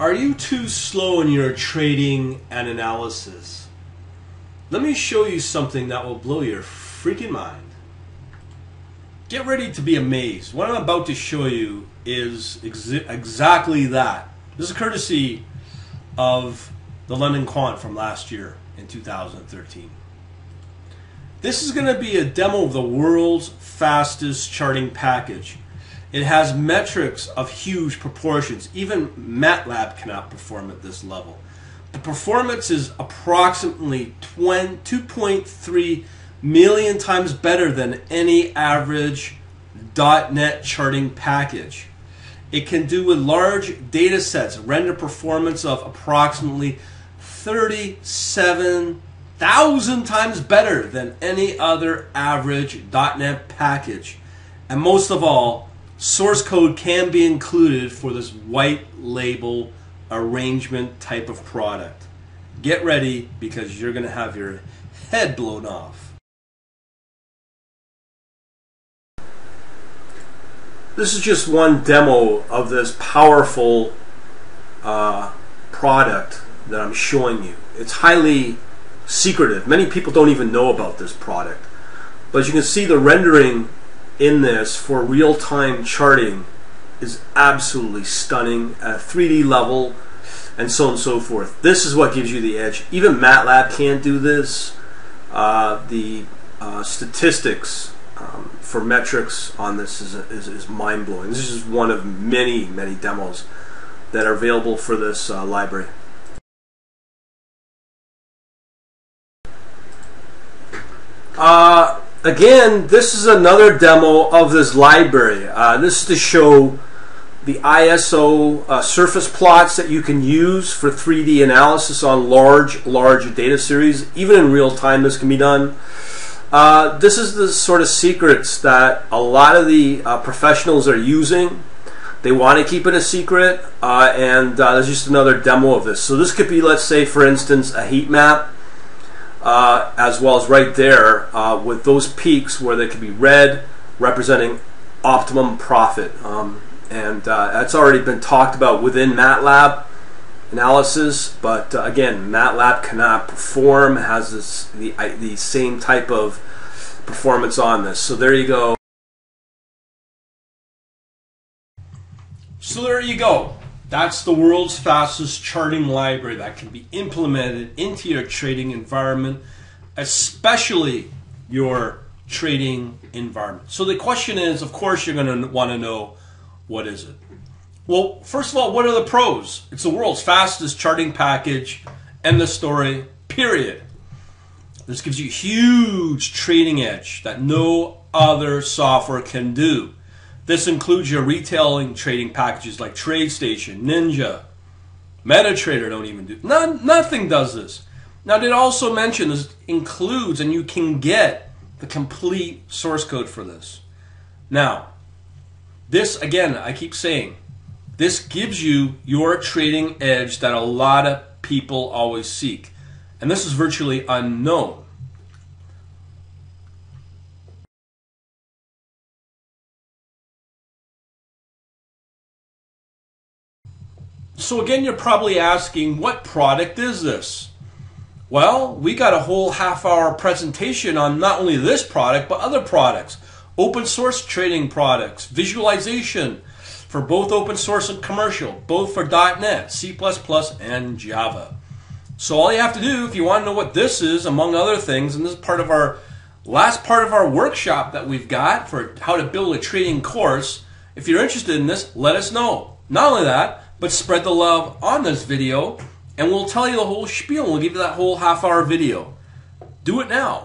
Are you too slow in your trading and analysis? Let me show you something that will blow your freaking mind. Get ready to be amazed. What I'm about to show you is ex- exactly that. This is courtesy of the London Quant from last year in 2013. This is going to be a demo of the world's fastest charting package. It has metrics of huge proportions. Even MATLAB cannot perform at this level. The performance is approximately 2.3 million times better than any average .NET charting package. It can do with large data sets render performance of approximately 37,000 times better than any other average .NET package. And most of all, source code can be included for this white label arrangement type of product. Get ready because you're going to have your head blown off. This is just one demo of this powerful uh, product that I'm showing you. It's highly secretive. Many people don't even know about this product. But you can see the rendering in this for real-time charting is absolutely stunning at a 3D level and so on and so forth. This is what gives you the edge. Even MATLAB can't do this. Uh, the uh, statistics um, for metrics on this is, is, is mind blowing. This is one of many, many demos that are available for this uh, library. Uh, again, this is another demo of this library. Uh, this is to show the ISO uh, surface plots that you can use for 3D analysis on large, large data series. Even in real time, this can be done. Uh, this is the sort of secrets that a lot of the uh, professionals are using. They want to keep it a secret, uh, and uh, there's just another demo of this. So this could be, let's say, for instance, a heat map, uh, as well as right there with those peaks where they could be red, representing optimum profit. Um, and that's already been talked about within MATLAB analysis, but uh, again, MATLAB cannot perform, has this the, the same type of performance on this. So there you go. So there you go. That's the world's fastest charting library that can be implemented into your trading environment, especially your trading environment. So the question is, of course, you're going to want to know what is it? Well, first of all, what are the pros? It's the world's fastest charting package. End the story, period. This gives you a huge trading edge that no other software can do. This includes your retailing trading packages like TradeStation, Ninja, MetaTrader don't even do. None, nothing does this. Now, did also mention this includes and you can get the complete source code for this. Now, this again, I keep saying, this gives you your trading edge that a lot of people always seek. And this is virtually unknown. So again, you're probably asking, what product is this? Well, we got a whole half hour presentation on not only this product, but other products. Open source trading products, visualization, for both open source and commercial, both for .NET, C++, and Java. So all you have to do, if you want to know what this is, among other things, and this is part of our last part of our workshop that we've got for how to build a trading course, if you're interested in this, let us know. Not only that, but spread the love on this video, and we'll tell you the whole spiel. We'll give you that whole half hour video. Do it now.